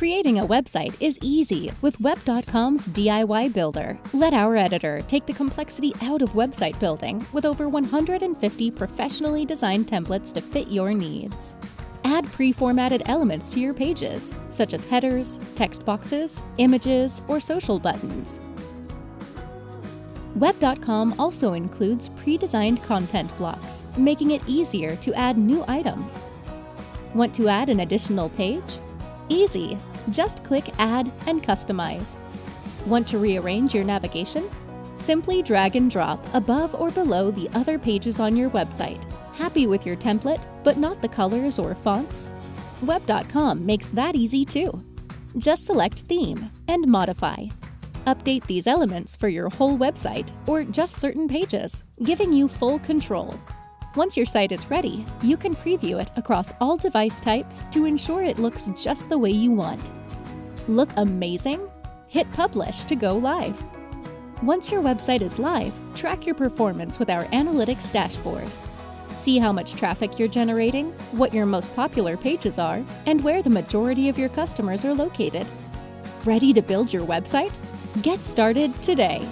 Creating a website is easy with Web.com's DIY Builder. Let our editor take the complexity out of website building with over 150 professionally designed templates to fit your needs. Add pre-formatted elements to your pages, such as headers, text boxes, images, or social buttons. Web.com also includes pre-designed content blocks, making it easier to add new items. Want to add an additional page? Easy! Just click Add and Customize. Want to rearrange your navigation? Simply drag and drop above or below the other pages on your website. Happy with your template, but not the colors or fonts? Web.com makes that easy too. Just select Theme and Modify. Update these elements for your whole website or just certain pages, giving you full control. Once your site is ready, you can preview it across all device types to ensure it looks just the way you want. Look amazing? Hit Publish to go live. Once your website is live, track your performance with our Analytics dashboard. See how much traffic you're generating, what your most popular pages are, and where the majority of your customers are located. Ready to build your website? Get started today.